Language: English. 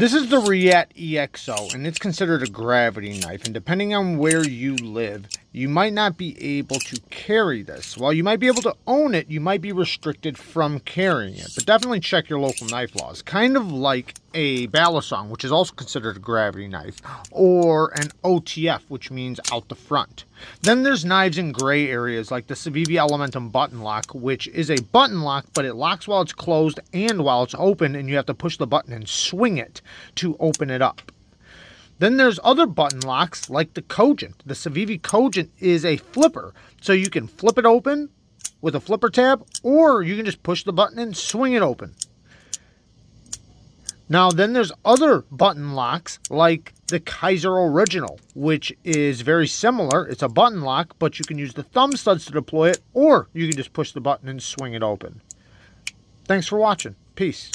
This is the Reate EXO, and it's considered a gravity knife. And depending on where you live, you might not be able to carry this. While you might be able to own it, you might be restricted from carrying it. But definitely check your local knife laws. Kind of like a balisong, which is also considered a gravity knife, or an OTF, which means out the front. Then there's knives in gray areas like the Civivi Elementum button lock, which is a button lock, but it locks while it's closed and while it's open, and you have to push the button and swing it to open it up. Then there's other button locks like the Cogent. The Civivi Cogent is a flipper, so you can flip it open with a flipper tab, or you can just push the button and swing it open. Now, then there's other button locks like the Kizer Original, which is very similar. It's a button lock, but you can use the thumb studs to deploy it, or you can just push the button and swing it open. Thanks for watching. Peace.